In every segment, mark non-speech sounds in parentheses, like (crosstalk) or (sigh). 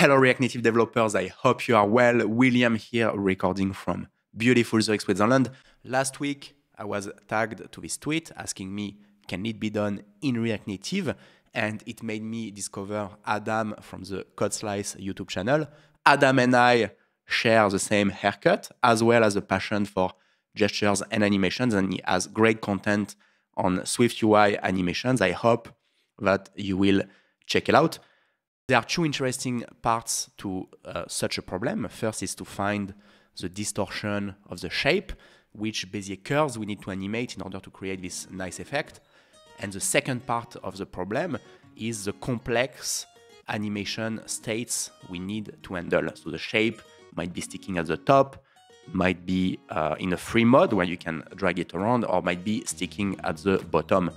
Hello, React Native developers. I hope you are well. William here, recording from beautiful Zurich, Switzerland. Last week, I was tagged to this tweet asking me, can it be done in React Native? And it made me discover Adam from the CodeSlice YouTube channel. Adam and I share the same haircut, as well as a passion for gestures and animations, and he has great content on Swift UI animations. I hope that you will check it out. There are two interesting parts to uh, such a problem. First is to find the distortion of the shape, which Bezier curves we need to animate in order to create this nice effect. And the second part of the problem is the complex animation states we need to handle. So the shape might be sticking at the top, might be uh, in a free mode where you can drag it around, or might be sticking at the bottom.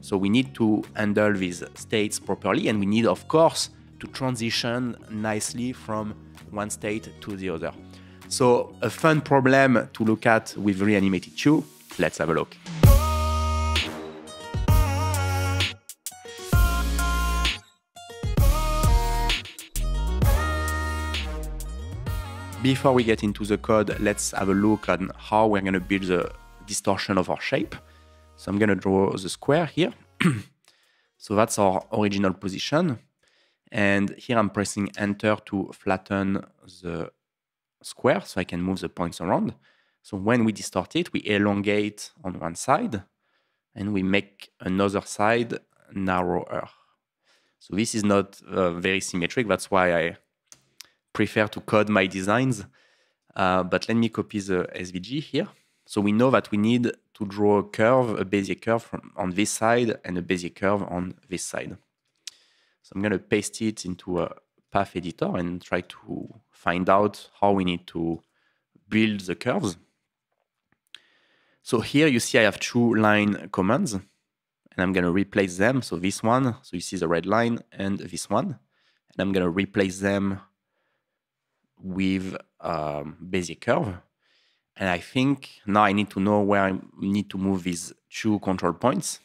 So we need to handle these states properly, and we need, of course, to transition nicely from one state to the other. So a fun problem to look at with Reanimated 2. Let's have a look. Before we get into the code, let's have a look at how we're going to build the distortion of our shape. So I'm going to draw the square here. (clears throat) so that's our original position. And here I'm pressing enter to flatten the square so I can move the points around. So when we distort it, we elongate on one side and we make another side narrower. So this is not uh, very symmetric. That's why I prefer to code my designs. Uh, but let me copy the SVG here. So we know that we need to draw a curve, a Bezier curve from, on this side and a Bezier curve on this side. So I'm going to paste it into a path editor and try to find out how we need to build the curves. So here you see I have two line commands and I'm going to replace them. So this one, so you see the red line and this one, and I'm going to replace them with um, Bezier curve. And I think now I need to know where I need to move these two control points.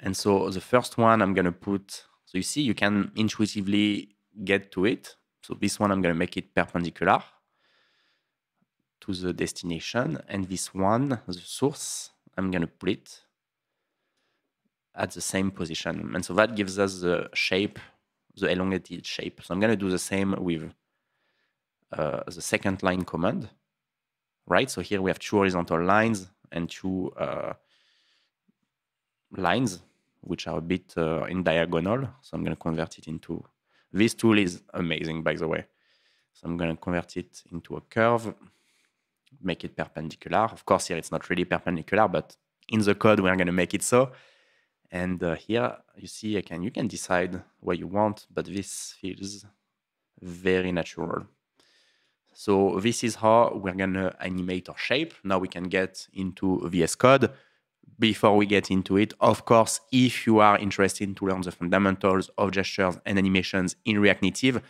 And so the first one I'm going to put so you see, you can intuitively get to it. So this one, I'm going to make it perpendicular to the destination. And this one, the source, I'm going to put it at the same position. And so that gives us the shape, the elongated shape. So I'm going to do the same with uh, the second line command, right? So here we have two horizontal lines and two uh, lines which are a bit uh, in diagonal. So I'm going to convert it into, this tool is amazing, by the way. So I'm going to convert it into a curve, make it perpendicular. Of course, here it's not really perpendicular, but in the code, we're going to make it so. And uh, here you see, can, you can decide what you want, but this feels very natural. So this is how we're going to animate our shape. Now we can get into VS Code before we get into it, of course, if you are interested to learn the fundamentals of gestures and animations in React Native,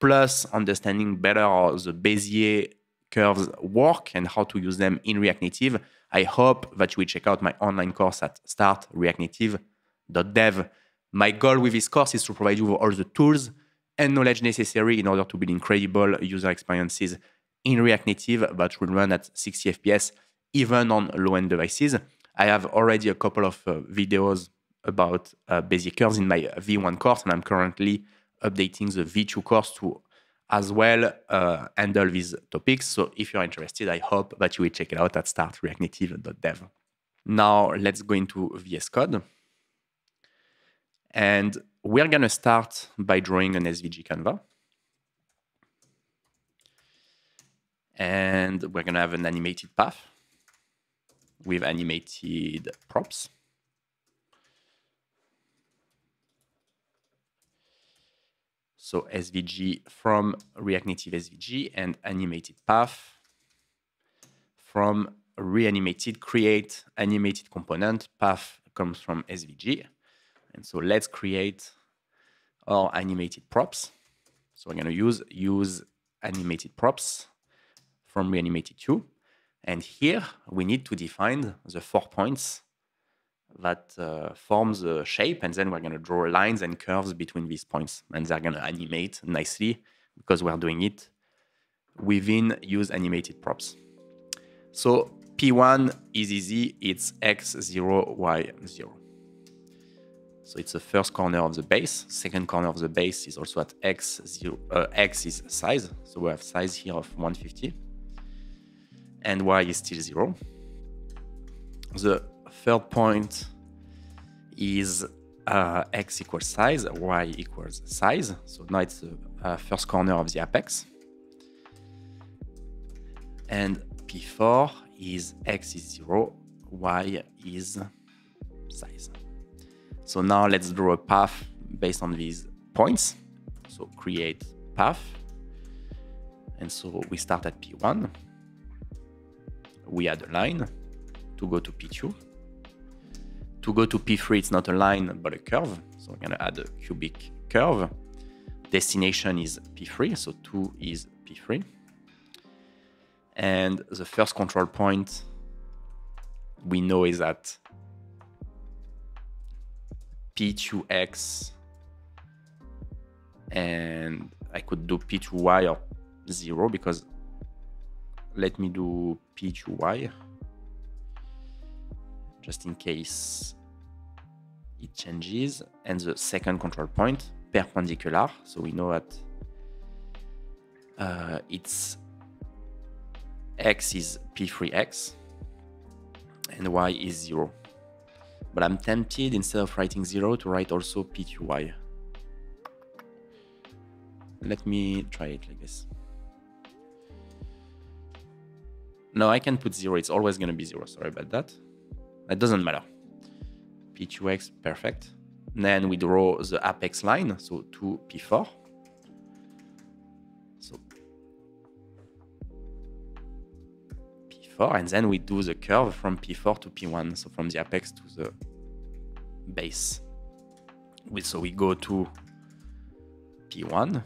plus understanding better how the Bezier curves work and how to use them in React Native, I hope that you will check out my online course at startreactnative.dev. My goal with this course is to provide you with all the tools and knowledge necessary in order to build incredible user experiences in React Native that will run at 60 FPS even on low-end devices. I have already a couple of uh, videos about uh, curves in my V1 course, and I'm currently updating the V2 course to as well uh, handle these topics. So if you're interested, I hope that you will check it out at startreactnative.dev. Now let's go into VS Code. And we're going to start by drawing an SVG Canva. And we're going to have an animated path with animated props. So SVG from React Native SVG and animated path from reanimated create animated component path comes from SVG. And so let's create our animated props. So we're going to use use animated props from reanimated 2. And here we need to define the four points that uh, forms the shape, and then we're going to draw lines and curves between these points, and they're going to animate nicely because we're doing it within use animated props. So P1 is easy, it's x0, y0. So it's the first corner of the base. Second corner of the base is also at x, zero, uh, x is size. So we have size here of 150. And y is still 0. The third point is uh, x equals size, y equals size. So now it's the uh, first corner of the apex. And P4 is x is 0, y is size. So now let's draw a path based on these points. So create path. And so we start at P1. We add a line to go to P2. To go to P3, it's not a line, but a curve. So we're gonna add a cubic curve. Destination is P3, so 2 is P3. And the first control point we know is at P2X and I could do P2Y or 0 because let me do P2Y just in case it changes and the second control point perpendicular so we know that uh, it's x is p3x and y is 0. But I'm tempted, instead of writing 0, to write also p2y. Let me try it like this. No, I can put 0. It's always going to be 0. Sorry about that. That doesn't matter. p2x, perfect. then we draw the apex line, so to p4. So P4, and then we do the curve from P4 to P1, so from the apex to the base. We, so we go to P1,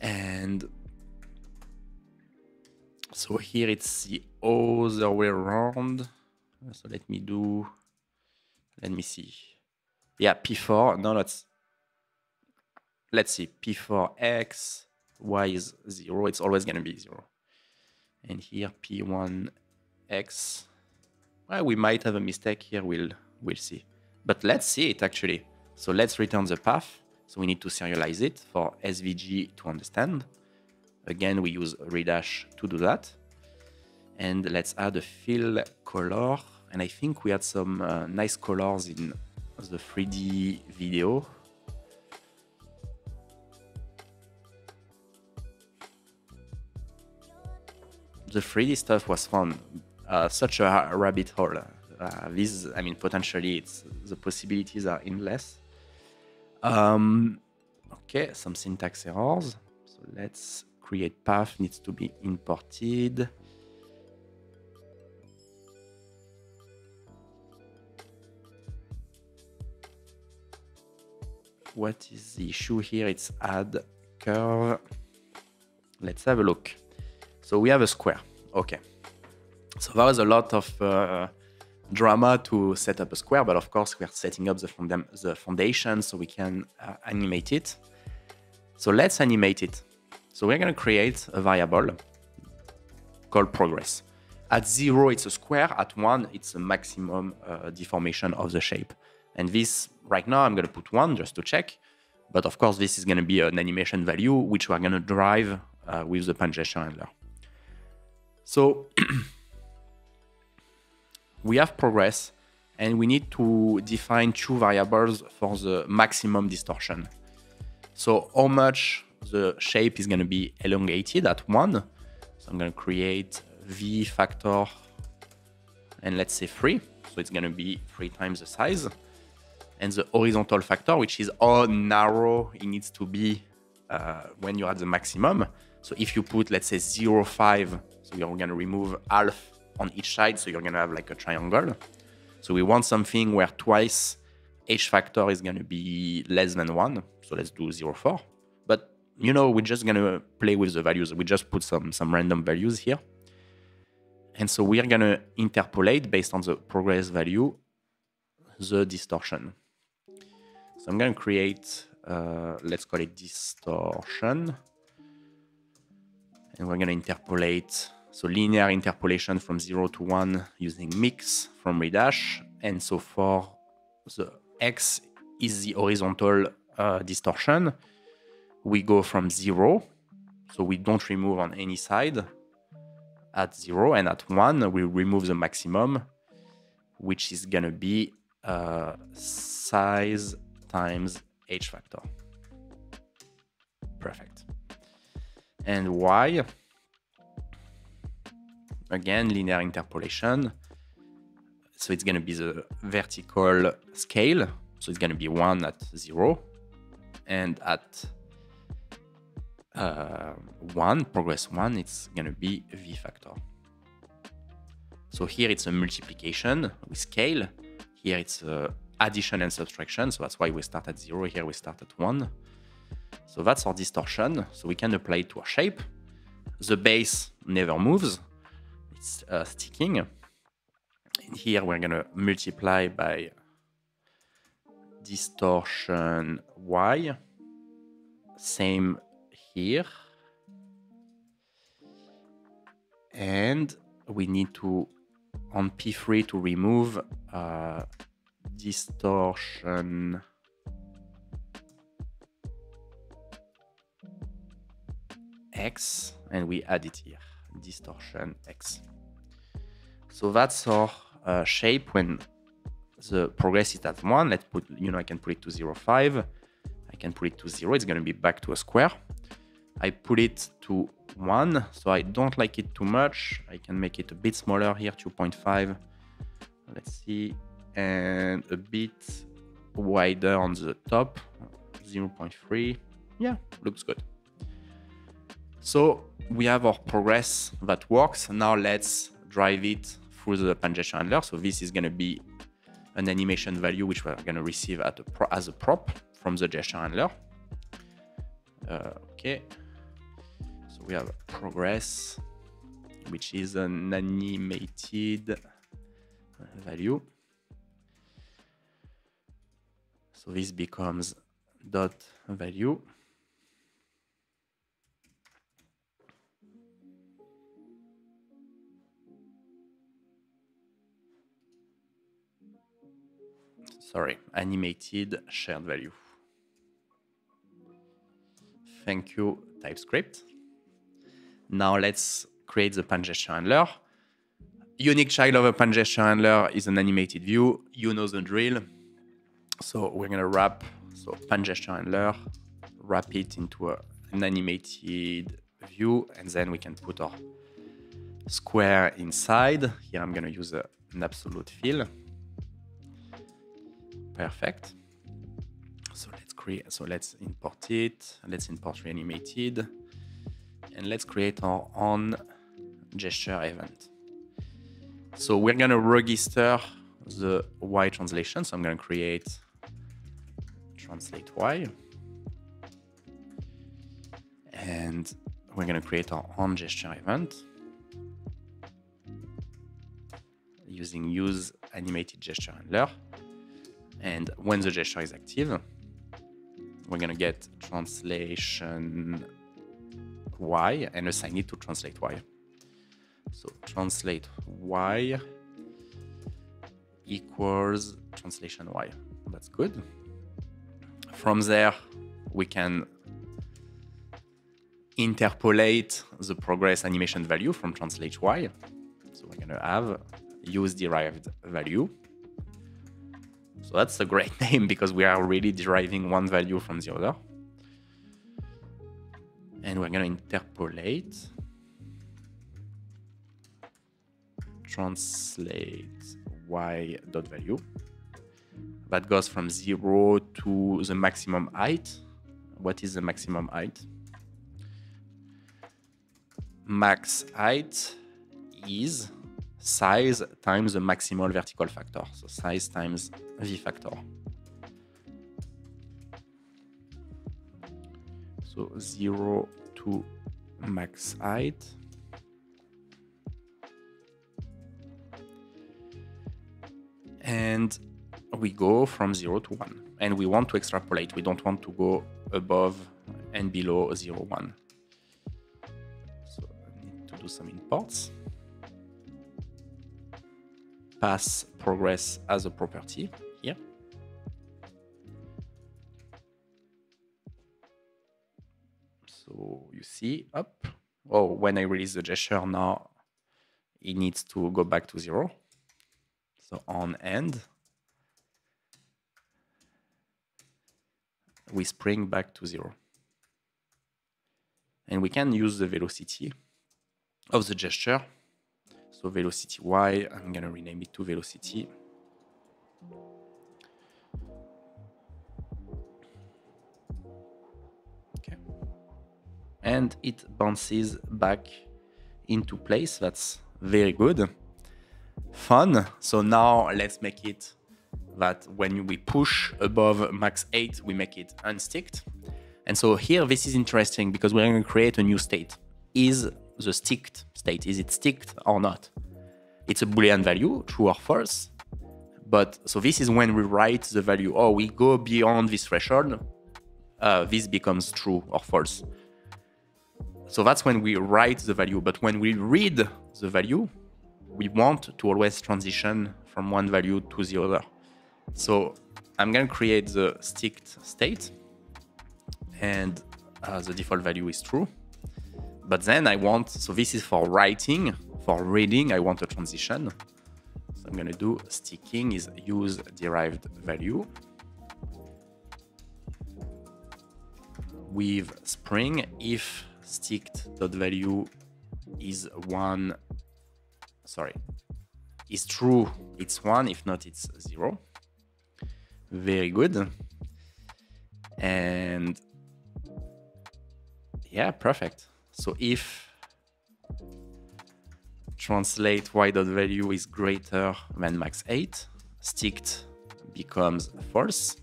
and so here it's the other way around. So let me do, let me see. Yeah, P4, no, let's, let's see, P4x, y is 0, it's always going to be 0 and here p1x. Well, we might have a mistake here, we'll, we'll see. But let's see it actually. So let's return the path. So we need to serialize it for SVG to understand. Again, we use redash to do that. And let's add a fill color. And I think we had some uh, nice colors in the 3D video. the 3D stuff was fun. Uh, such a rabbit hole. Uh, this, I mean, potentially, it's the possibilities are endless. Um, okay, some syntax errors. So let's create path needs to be imported. What is the issue here? It's add curve. Let's have a look. So we have a square. Okay. So there was a lot of uh, drama to set up a square, but of course we're setting up the, the foundation so we can uh, animate it. So let's animate it. So we're going to create a variable called progress. At zero, it's a square. At one, it's a maximum uh, deformation of the shape. And this, right now, I'm going to put one just to check. But of course, this is going to be an animation value, which we're going to drive uh, with the pan gesture handler. So (clears throat) we have progress and we need to define two variables for the maximum distortion. So how much the shape is going to be elongated at one. So I'm going to create V factor and let's say three. So it's going to be three times the size. And the horizontal factor, which is how narrow it needs to be uh, when you're at the maximum. So if you put, let's say 0.5 so you're going to remove half on each side, so you're going to have like a triangle. So we want something where twice h factor is going to be less than 1. So let's do 0, 4. You know, we're just to play with the values. We just put some, some random values here. And so we are going to interpolate based on the progress value, the distortion. So I'm to create, uh, let's call it distortion. And we're to interpolate, so linear interpolation from 0 to 1 using mix from redash. And so for the x is the horizontal uh, distortion, we go from 0, so we don't remove on any side, at 0, and at 1, we remove the maximum, which is going to be uh, size times h factor. Perfect. And y, again, linear interpolation. So it's going to be the vertical scale. So it's going to be 1 at 0. And at uh, 1, progress 1, it's going to be v factor. So here it's a multiplication with scale. Here it's uh, addition and subtraction. So that's why we start at 0. Here we start at 1. So that's our distortion. So we can apply it to our shape. The base never moves. It's uh, sticking. And here we're going to multiply by distortion y. Same here. And we need to, on P3, to remove uh, distortion. X and we add it here distortion x. So that's our uh, shape when the progress is at 1 let's put you know i can put it to zero five. i can put it to 0 it's going to be back to a square i put it to 1 so i don't like it too much i can make it a bit smaller here 2.5 let's see and a bit wider on the top 0.3 yeah looks good so we have our progress that works. Now let's drive it through the pan gesture handler. So this is going to be an animation value which we're going to receive a as a prop from the gesture handler. Uh, okay. We have progress, which is an animated uh, value. So this becomes dot value. sorry, animated shared value. Thank you, TypeScript. Now let's create the pan gesture handler. Unique child of a pan gesture handler is an animated view. You know the drill. So we're gonna wrap, so pan gesture handler, wrap it into a, an animated view, and then we can put our square inside. Here I'm gonna use a, an absolute fill. Perfect. So let's create, so let's import it. Let's import reanimated and let's create our own gesture event. So we're going to register the Y translation. So I'm going to create translate Y. And we're going to create our own gesture event using use animated gesture handler. And when the gesture is active, we're going to get translation y and assign it to translate y. So translate y equals translation y. That's good. From there, we can interpolate the progress animation value from translate y. So we're going to have use derived value so that's a great (laughs) name because we are really deriving one value from the other. And we're going to interpolate, translate y dot value. That goes from zero to the maximum height. What is the maximum height? Max height is size times the maximal vertical factor. So size times v factor. So 0 to max height. And we go from 0 to 1. And we want to extrapolate. We don't want to go above and below 0, 1. So I need to do some imports. Pass progress as a property. See, up. Oh, when I release the gesture now, it needs to go back to zero. So on end, we spring back to zero. And we can use the velocity of the gesture. So velocity y, I'm gonna rename it to velocity. And it bounces back into place. That's very good. Fun. So now let's make it that when we push above max height, we make it unsticked. And so here, this is interesting because we're going to create a new state. Is the sticked state, is it sticked or not? It's a Boolean value, true or false. But so this is when we write the value, oh, we go beyond this threshold, uh, this becomes true or false. So that's when we write the value. But when we read the value, we want to always transition from one value to the other. So I'm going to create the sticked state and uh, the default value is true. But then I want, so this is for writing, for reading, I want a transition. So I'm going to do sticking is use derived value with spring if sticked dot value is one sorry is true it's one if not it's zero. Very good. And yeah perfect. So if translate y dot value is greater than max height sticked becomes false.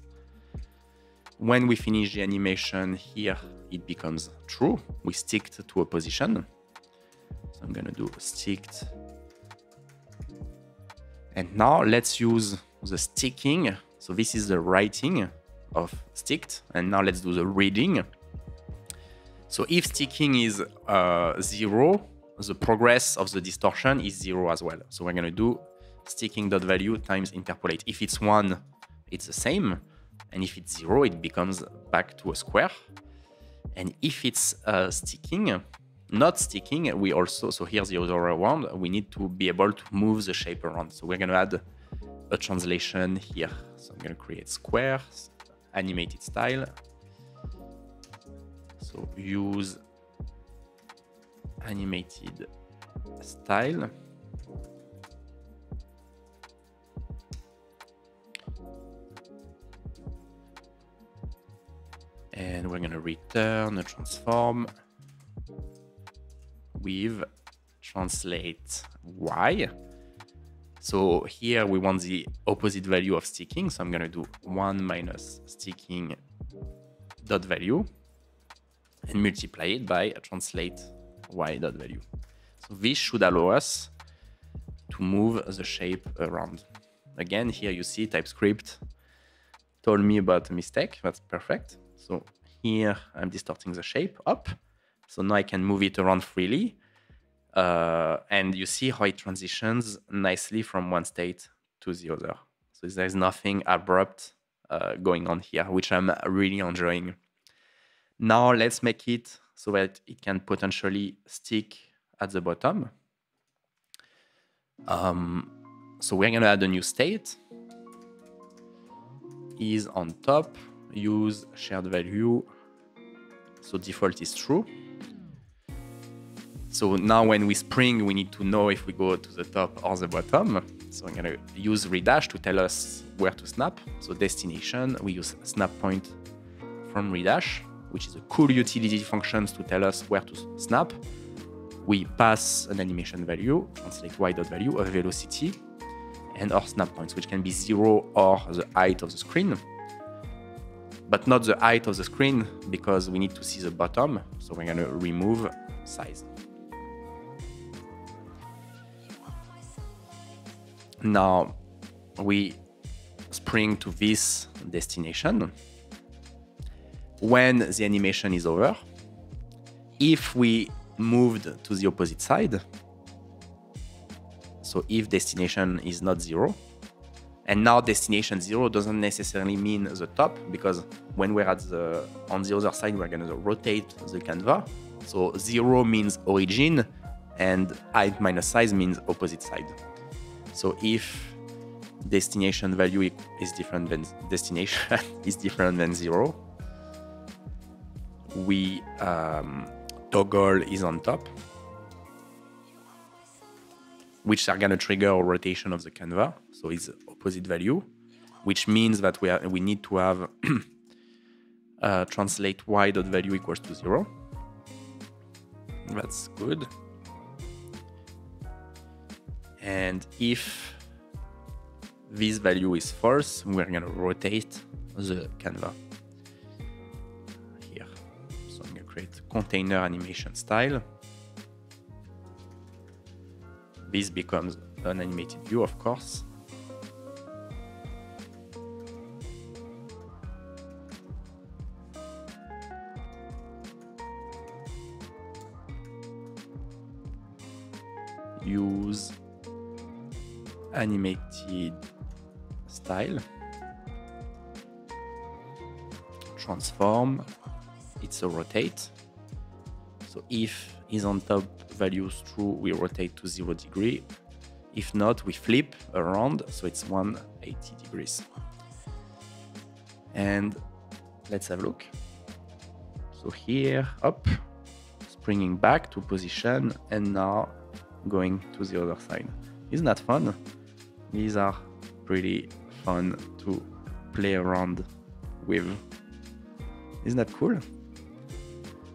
When we finish the animation here it becomes true. We sticked to a position. So I'm gonna do sticked. And now let's use the sticking. So this is the writing of sticked. And now let's do the reading. So if sticking is uh, zero, the progress of the distortion is zero as well. So we're gonna do sticking dot value times interpolate. If it's one, it's the same. And if it's zero, it becomes back to a square. And if it's uh, sticking, not sticking, we also, so here's the other one, we need to be able to move the shape around. So we're gonna add a translation here. So I'm gonna create squares, animated style. So use animated style. Return a transform with translate y. So here we want the opposite value of sticking. So I'm going to do 1 minus sticking dot value and multiply it by translate y dot value. So this should allow us to move the shape around. Again, here you see TypeScript told me about a mistake. That's perfect. So here I'm distorting the shape up. So now I can move it around freely. Uh, and you see how it transitions nicely from one state to the other. So there's nothing abrupt uh, going on here, which I'm really enjoying. Now let's make it so that it can potentially stick at the bottom. Um, so we're gonna add a new state. Is on top use shared value. So default is true. So now when we spring, we need to know if we go to the top or the bottom. So I'm gonna use redash to tell us where to snap. So destination, we use snap point from redash, which is a cool utility functions to tell us where to snap. We pass an animation value, and select y dot value, a velocity, and our snap points, which can be zero or the height of the screen but not the height of the screen because we need to see the bottom. So we're gonna remove size. Now we spring to this destination. When the animation is over, if we moved to the opposite side, so if destination is not zero, and now destination zero doesn't necessarily mean the top because when we're at the on the other side we're gonna rotate the canvas. So zero means origin and height minus size means opposite side. So if destination value is different than destination (laughs) is different than zero, we um, toggle is on top, which are gonna trigger a rotation of the canvas. So it's opposite value, which means that we are, we need to have (clears throat) uh, translate y dot value equals to zero. That's good. And if this value is false, we're gonna rotate the canvas here. So I'm gonna create container animation style. This becomes an animated view, of course. Use animated style. Transform. It's a rotate. So if is on top values true we rotate to zero degree. If not we flip around so it's 180 degrees. And let's have a look. So here up springing back to position and now going to the other side. Isn't that fun? These are pretty fun to play around with. Isn't that cool?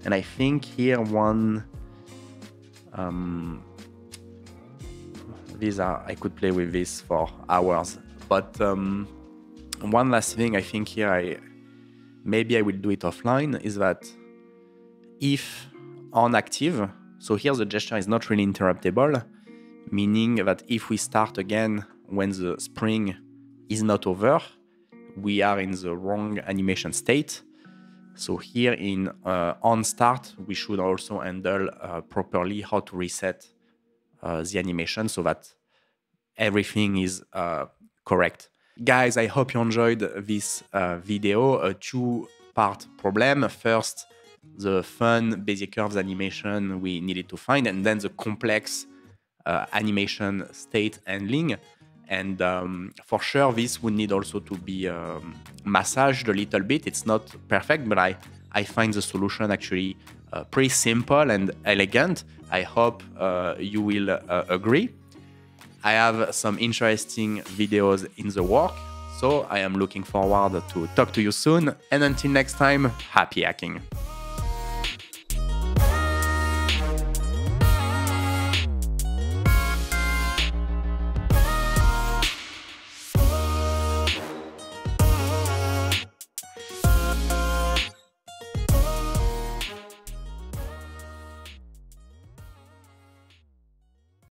And I think here one um, these are I could play with this for hours. But um, one last thing I think here I maybe I will do it offline is that if on active, so here the gesture is not really interruptible, meaning that if we start again when the spring is not over, we are in the wrong animation state. So here in uh, on start, we should also handle uh, properly how to reset uh, the animation so that everything is uh, correct. Guys, I hope you enjoyed this uh, video, a two-part problem. First, the fun Bezier curves animation we needed to find, and then the complex uh, animation state handling. And um, for sure, this would need also to be um, massaged a little bit. It's not perfect, but I, I find the solution actually uh, pretty simple and elegant. I hope uh, you will uh, agree. I have some interesting videos in the work, so I am looking forward to talk to you soon. And until next time, happy hacking.